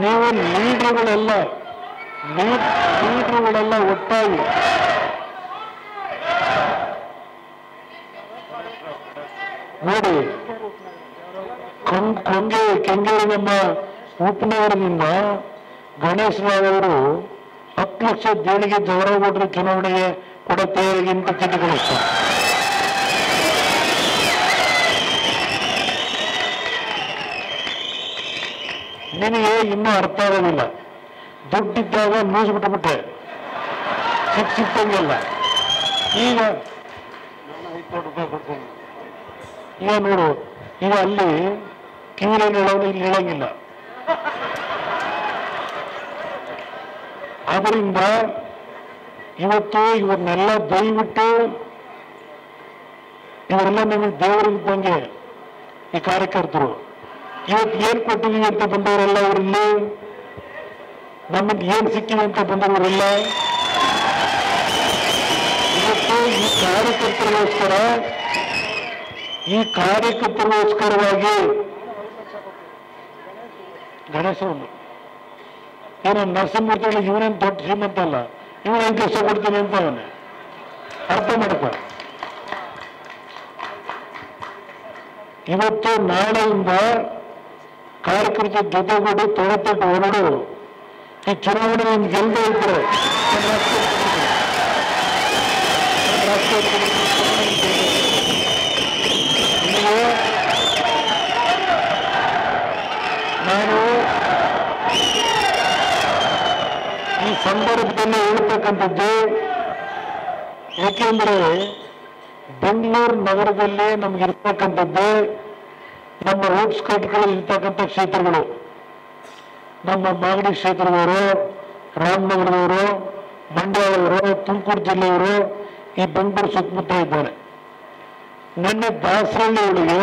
ನೀವು ಲೀಡರ್ಗಳೆಲ್ಲ ಲೀಡ್ರುಗಳೆಲ್ಲ ಒಟ್ಟಾಗಿ. ನೋಡಿ ಕೊಂಗೆ ಕೆಂಗೇರಿ ನಮ್ಮ ಉಪನಗರದಿಂದ ಗಣೇಶ್ ರಾವ್ ಅವರು ಹತ್ತು ಲಕ್ಷ ದೇಣಿಗೆ ಜವರಾಗೌಡರು ಚುನಾವಣೆಗೆ ಕೊಡೋ ತಯಾರಿಗೆ ಅಂತ ಚೀಟಿ ನಿನಗೆ ಇನ್ನೂ ಅರ್ಥ ಆಗೋದಿಲ್ಲ. ದುಡ್ಡಿದ್ದಾಗ ನ್ಯೂಸ್ ಬಿಟ್ಟುಬಿಟ್ಟೆ ಸಿಕ್ ಸಿಕ್ತಂಗಿಲ್ಲ ಈಗ ರೂಪಾಯಿ ಈಗ ನೋಡು, ಈಗ ಅಲ್ಲಿ ಕಿವಿನಲ್ಲಿ ಹೇಳೋದು ಇಲ್ಲಿ ಹೇಳಂಗಿಲ್ಲ. ಆದ್ದರಿಂದ ಇವತ್ತು ಇವ್ರನ್ನೆಲ್ಲ ದಯವಿಟ್ಟು ಇವರೆಲ್ಲ ನಮಗೆ ದೇವರಿದ್ದಂಗೆ ಈ ಕಾರ್ಯಕರ್ತರು. ಇವತ್ತು ಏನು ಕೊಟ್ಟಿದ್ದೀವಿ ಅಂತ ಬಂದವರೆಲ್ಲ ಅವರಿಲ್ಲ? ನಮಗೆ ಏನು ಸಿಕ್ಕಿದೆ ಅಂತ ಬಂದವರೆಲ್ಲ? ಇವತ್ತು ಈ ಕಾರ್ಯಕರ್ತರಿಗೋಸ್ಕರ, ಈ ಕಾರ್ಯಕರ್ತರಿಗೋಸ್ಕರವಾಗಿ ಗಣೇಶವನ್ನು ಏನೋ ನರಸಿಂಹಮೂರ್ತಿಗಳು ಇವನೇನು ದೊಡ್ಡ ಶ್ರೀಮಂತ ಅಲ್ಲ ಇವನೇನು ಕೆಲಸ ಕೊಡ್ತೀನಿ ಅಂತ ಅವನೇ. ಅರ್ಥ ಮಾಡ್ಕೊ. ಇವತ್ತು ನಾಳೆಯಿಂದ ಕಾರ್ಯಕರ್ತರ ಜೊತೆಗೂಡಿ ತೊಳೆತಟ್ಟು ಹೊರಡು ಈ ಚುನಾವಣೆ ಒಂದು ಗೆಲ್ಲದೆ ಇದ್ರೆ ನಾನು ಈ ಸಂದರ್ಭದಲ್ಲಿ ಹೇಳ್ತಕ್ಕಂಥದ್ದು ಏಕೆಂದರೆ ಬೆಂಗಳೂರು ನಗರದಲ್ಲಿ ನಮ್ಗೆ ನಮ್ಮ ಔಟ್ಸ್ಕರ್ಟ್ಗಳಲ್ಲಿ ಇರ್ತಕ್ಕಂಥ ಕ್ಷೇತ್ರಗಳು. ನಮ್ಮ ಮಾಗಡಿ ಕ್ಷೇತ್ರದವರು, ರಾಮನಗರದವರು, ಮಂಡ್ಯದವರು, ತುಮಕೂರು ಜಿಲ್ಲೆಯವರು ಈ ಬೆಂಗಳೂರು ಸುತ್ತಮುತ್ತ ಇದ್ದಾರೆ. ನಿನ್ನೆ ದಾಸರಳ್ಳಿ ಒಳಗೆ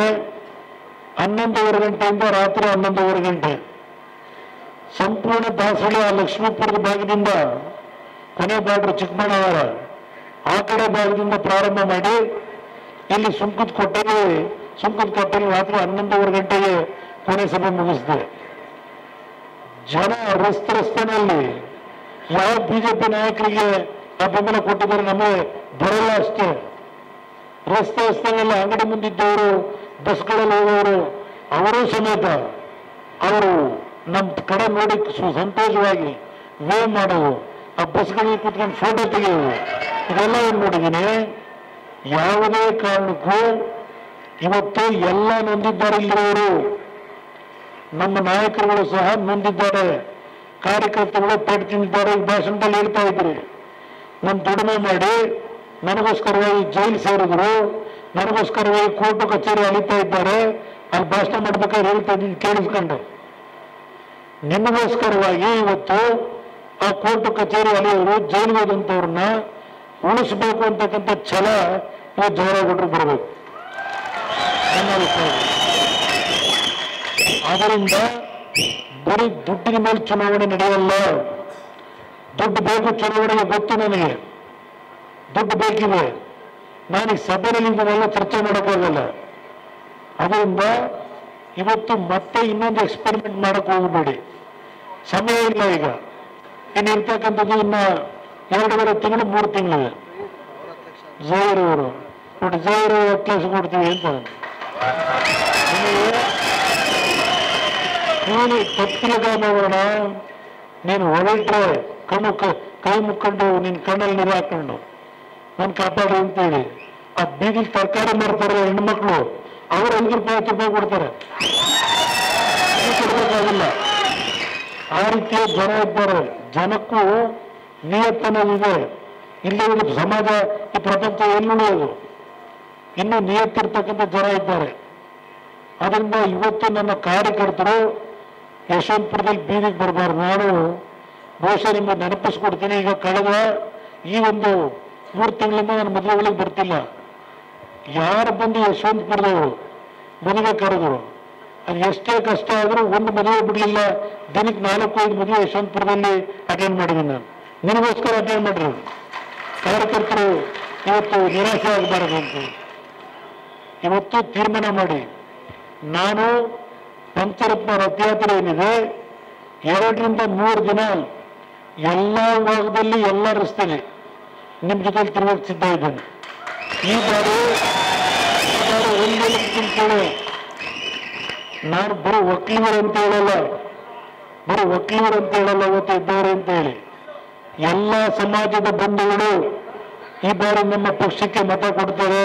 ಹನ್ನೊಂದುವರೆ ಗಂಟೆಯಿಂದ ರಾತ್ರಿ ಹನ್ನೊಂದುವರೆ ಗಂಟೆ. ಸಂಪೂರ್ಣ ದಾಸರಳ್ಳಿ ಆ ಲಕ್ಷ್ಮೀಪುರದ ಭಾಗದಿಂದ ಕೊನೆ ಬಾರ್ಡ್ರು ಚಿಕ್ಕಮಗಳೂರ, ಆ ಕಡೆ ಭಾಗದಿಂದ ಪ್ರಾರಂಭ ಮಾಡಿ ಇಲ್ಲಿ ಸುಂಕದ ಕೊಟ್ಟಲ್ಲಿ ಸುಂಕದ ಕಟ್ಟಲು ರಾತ್ರಿ ಹನ್ನೊಂದುವರೆ ಗಂಟೆಗೆ ಕೊನೆ ಸಭೆ ಮುಗಿಸಿದೆ. ಜನ ರಸ್ತೆ ರಸ್ತೆನಲ್ಲಿ ಯಾವ ಬಿಜೆಪಿ ನಾಯಕರಿಗೆ ಆ ಬೆಂಬಲ ಕೊಟ್ಟಿದ್ದಾರೆ ನಮಗೆ ಬರಲ್ಲ ಅಷ್ಟೇ. ರಸ್ತೆ ರಸ್ತೆಗೆಲ್ಲ ಅಂಗಡಿ ಮುಂದಿದ್ದವರು, ಬಸ್ಗಳಲ್ಲಿ ಹೋಗೋರು ಅವರೂ ಸಮೇತ ಅವರು ನಮ್ಮ ಕಡೆ ನೋಡಿ ಸಂತೋಷವಾಗಿ ವೇ ಮಾಡೋವು ಆ ಬಸ್ಗಳಲ್ಲಿ ಕೂತ್ಕೊಂಡು ಫೋಟೋ ತೆಗೆಯೋ ಇದೆಲ್ಲ ಏನು ನೋಡಿದ್ದೀನಿ ಯಾವುದೇ ಕಾರಣಕ್ಕೂ ಇವತ್ತು ಎಲ್ಲ ನೊಂದಿದ್ದಾರೆ ಇಲ್ಲಿರೋರು. ನಮ್ಮ ನಾಯಕರುಗಳು ಸಹ ನೊಂದಿದ್ದಾರೆ. ಕಾರ್ಯಕರ್ತರುಗಳು ಪೆಟ್ಟು ತಿಂದಿದ್ದಾರೆ ಭಾಷಣದಲ್ಲಿ ಹೇಳ್ತಾ ಇದ್ರು ನಮ್ ದುಡಿಮೆ ಮಾಡಿ, ನನಗೋಸ್ಕರವಾಗಿ ಜೈಲು ಸೇರಿದ್ರು, ನನಗೋಸ್ಕರವಾಗಿ ಕೋರ್ಟು ಕಚೇರಿ ಅಳಿತಾ ಇದ್ದಾರೆ, ಅಲ್ಲಿ ಭಾಷಣ ಮಾಡ್ಬೇಕಾದ್ರೆ ಹೇಳ್ತಾ ಇದ್ದೀನಿ, ಕೇಳಿಸ್ಕೊಂಡು. ನಿಮಗೋಸ್ಕರವಾಗಿ ಇವತ್ತು ಆ ಕೋರ್ಟು ಕಚೇರಿ ಅಲಿಯೋರು ಜೈಲಿಗೆ ಹೋದಂಥವ್ರನ್ನ ಉಳಿಸ್ಬೇಕು ಅಂತಕ್ಕಂಥ ಛಲ ಇವತ್ತು ಜವರಾಗೌಡರು ಬರಬೇಕು ನನ್ನ ಅಭಿಪ್ರಾಯ. ಆದ್ದರಿಂದ ಬರೀ ದುಡ್ಡಿನ ಮೇಲೆ ಚುನಾವಣೆ ನಡೆಯಲ್ಲ. ದುಡ್ಡು ಬೇಕು ಚುನಾವಣೆಗೆ ಗೊತ್ತು ನನಗೆ. ದುಡ್ಡು ಬೇಕಿದೆ. ನಾನು ಈ ಸಭೆಯಲ್ಲಿ ಇದನ್ನೆಲ್ಲ ಚರ್ಚೆ ಮಾಡೋಕ್ಕಾಗಲ್ಲ ಅದರಿಂದ ಇವತ್ತು ಮತ್ತೆ ಇನ್ನೊಂದು ಎಕ್ಸ್ಪೆರಿಮೆಂಟ್ ಮಾಡಕ್ಕೆ ಹೋಗಬೇಡಿ. ಸಮಯ ಇಲ್ಲ ಈಗ. ಇನ್ನು ಇರ್ತಕ್ಕಂಥದ್ದು ಇನ್ನ ಎರಡೂವರೆ ತಿಂಗಳು, ಮೂರು ತಿಂಗಳಿವೆ ಜೈರ್ ಅವರು. ನೋಡಿ ಜೈರು ಹತ್ತು ಲಕ್ಷ ಕೊಡ್ತೀವಿ ಅಂತ. ನೀನು ತಪ್ಪಿಲಗಾಮವರಣ ನೀನು ಹೊರಟ್ರೆ ಕಣ್ಣು ಕ- ಮುಕ್ಕೊಂಡು ನಿನ್ನ ಕಣ್ಣಲ್ಲಿ ನೀರು ಹಾಕೊಂಡು ನಾನು ಕಾಪಾಡು ಅಂತೇಳಿ. ಆ ಸರ್ಕಾರ ತರಕಾರಿ ಹೆಣ್ಣು ಮಕ್ಕಳು ಅವ್ರು ಐದು ರೂಪಾಯಿ, ಹತ್ತು ರೂಪಾಯಿ ಕೊಡ್ತಾರೆ. ಕೊಡ್ಬೇಕಾಗಿಲ್ಲ. ಆ ರೀತಿಯ ಜನ ಇದ್ದಾರೆ. ಜನಕ್ಕೂ ನಿಯತ್ತನ್ನೋದಿದೆ ಇಲ್ಲಿ ಸಮಾಜ, ಈ ಪ್ರಪಂಚ ಎಲ್ಲುಳಿಯೋದು ಇನ್ನೂ ನಿಯತ್ತಿರ್ತಕ್ಕಂಥ ಜನ ಇದ್ದಾರೆ. ಅದರಿಂದ ಇವತ್ತು ನನ್ನ ಕಾರ್ಯಕರ್ತರು ಯಶವಂತಪುರದಲ್ಲಿ ಬೀದಿಗೆ ಬರಬಾರ್ದು. ನಾನು ಬಹುಶಃ ನಿಮಗೆ ನೆನಪಿಸ್ಕೊಡ್ತೀನಿ, ಈಗ ಕಳೆದ ಈ ಒಂದು ಮೂರು ತಿಂಗಳಿಂದ ನಾನು ಮದುವೆಗಳಿಗೆ ಬರ್ತಿಲ್ಲ. ಯಾರು ಬಂದು ಯಶವಂತಪುರದವರು ಮನೆಗೆ ಕರೆದರು ಅದು ಎಷ್ಟೇ ಕಷ್ಟ ಆದರೂ ಒಂದು ಮದುವೆ ಬಿಡಲಿಲ್ಲ, ದಿನಕ್ಕೆ ನಾಲ್ಕು ಐದು ಮದುವೆ ಯಶವಂತಪುರದಲ್ಲಿ ಅಟೆಂಡ್ ಮಾಡಿದ್ದೀನಿ ನಾನು. ನಿನಗೋಸ್ಕರ ಅಟೆಂಡ್ ಮಾಡಿರೋದು. ಕಾರ್ಯಕರ್ತರು ಇವತ್ತು ನಿರಾಶೆ ಆಗಬಾರದು ಅಂತ. ಇವತ್ತು ತೀರ್ಮಾನ ಮಾಡಿ, ನಾನು ಪಂಚರತ್ನ ರಥಯಾತ್ರೆ ಏನಿದೆ? ಎರಡರಿಂದ ಮೂರು ದಿನ ಎಲ್ಲ ಭಾಗದಲ್ಲಿ ಎಲ್ಲ ರಸ್ತೆಲಿ ನಿಮ್ಮ ಜೊತೆಲಿ ತಿರುಗಕ್ಕೆ ಸಿದ್ಧ ಇದ್ದೇನೆ. ಈ ಬಾರಿ ನಾನು ಬರೀ ವಕೀಲರು ಅಂತ ಹೇಳಲ್ಲ. ಬರೀ ವಕೀಲರು ಅಂತ ಹೇಳಲ್ಲ ಇವತ್ತು ಇದ್ದಾರೆ ಅಂತ ಹೇಳಿ. ಎಲ್ಲ ಸಮಾಜದ ಬಂಧುಗಳು ಈ ಬಾರಿ ನಮ್ಮ ಪಕ್ಷಕ್ಕೆ ಮತ ಕೊಡ್ತಾರೆ.